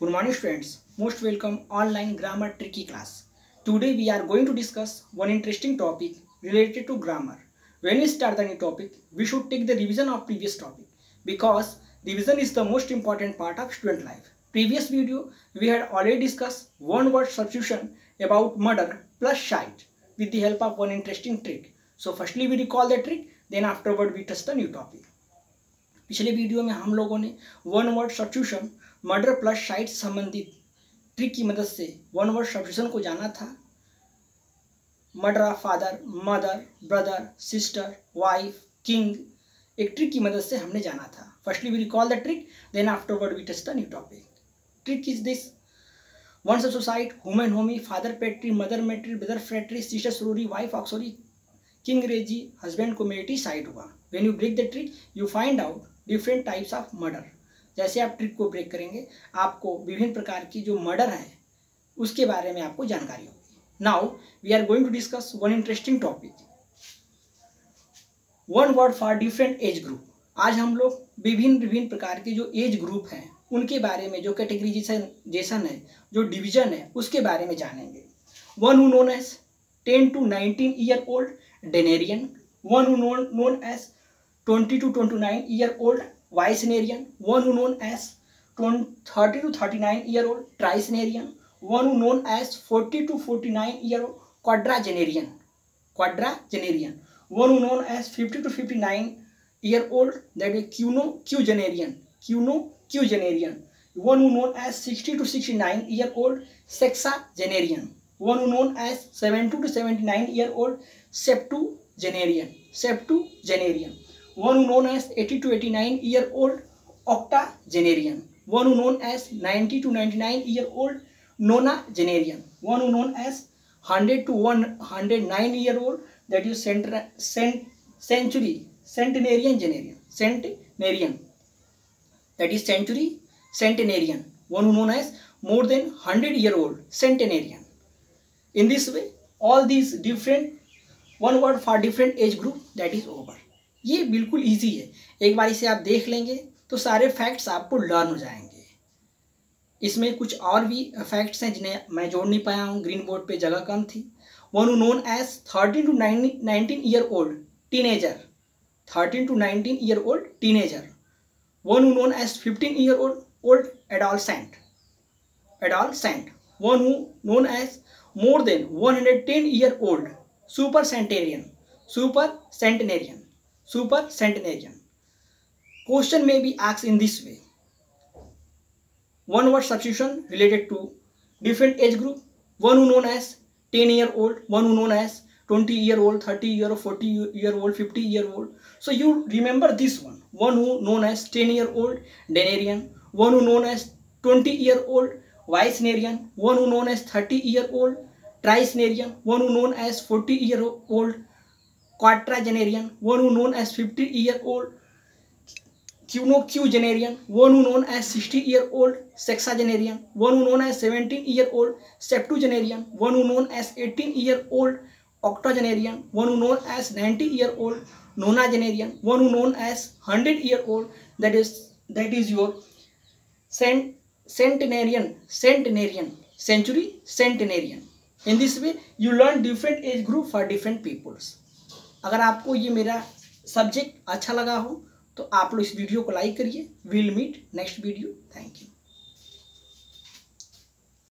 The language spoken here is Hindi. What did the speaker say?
Good morning students. Most welcome online grammar tricky class. Today we are going to discuss one interesting topic related to grammar. When we start the new topic, we should take the revision of previous topic because revision is the most important part of student life. Previous video we had already discussed one word substitution about murder plus shite with the help of one interesting trick. So firstly we recall the trick then afterward we test the new topic. पिछले वीडियो में हम लोगों ने one word substitution murder plus site संबंधित ट्रिक की मदद से वन वर्ड सब्स्टिट्यूशन को जाना था। Murder of father mother brother sister wife king एक ट्रिक की मदद से हमने जाना था। Firstly we recall the trick then afterward we touch the new topic trick is this once of suicide human homi father patri mother matri brother fratri sister sorori wife ऑक्सोरी king रेजी husband को मेटी साइड हुआ। When you break the trick you find out different types of murder जैसे आप ट्रिक को ब्रेक करेंगे, आपको विभिन्न प्रकार की जो मर्डर है, उसके बारे में आपको जानकारी होगी। Now we are going to discuss one interesting topic one word for different age group आज हम लोग विभिन्न विभिन्न प्रकार के जो एज ग्रुप हैं, उनके बारे में, जो कैटेगरीजेशन है, जो डिवीज़न है, उसके बारे में जानेंगे। One who known as ten to nineteen year old denarian one who known as twenty to twenty nine year old vicenarian one you known as thirty to thirty nine year old tricenarian one you known as forty to forty nine year old quadragenarian quadragenarian one you known as fifty to fifty nine year old that is quinquagenarian quinquagenarian one you known as sixty to sixty nine year old sexagenarian one you known as seventy to seventy nine year old septuagenarian septuagenarian one known as 80 to 89 year old octogenarian, one known as 90 to 99 year old nonagenarian, one known as 100 to 109 year old that is cent century centenarian genarian, centenarian that is century centenarian, one known as more than 100 year old centenarian. In this way, all these different one word for different age group that is over. ये बिल्कुल ईजी है। एक बार इसे आप देख लेंगे तो सारे फैक्ट्स आपको लर्न हो जाएँगे। इसमें कुछ और भी फैक्ट्स हैं जिन्हें मैं जोड़ नहीं पाया हूँ। ग्रीन बोर्ड पे जगह कम थी। One known as thirteen to nineteen year old teenager thirteen to nineteen year old teenager one known as fifteen year old old adolescent adolescent one known as more than one hundred ten year old super centenarian super centenarian super centenarian question may be x in this way one word substitution related to different age group one who known as ten year old one who known as twenty year old thirty year forty year old fifty year old so you remember this one one who known as ten year old denarian one who known as twenty year old vicenarian one who known as thirty year old tricenarian one who known as forty year old quadragenarian, one who known as 50 year old quinocugenarian, one who known as 60 year old sexagenarian, one who known as 17 year old septuagenarian, one who known as 18 year old octogenarian, one who known as 90 year old nonagenarian, one who known as 100 year old that is that is your cent centenarian, centenarian, century centenarian. In this way, you learn different age group for different peoples. अगर आपको ये मेरा सब्जेक्ट अच्छा लगा हो तो आप लोग इस वीडियो को लाइक करिए. Will meet next video thank you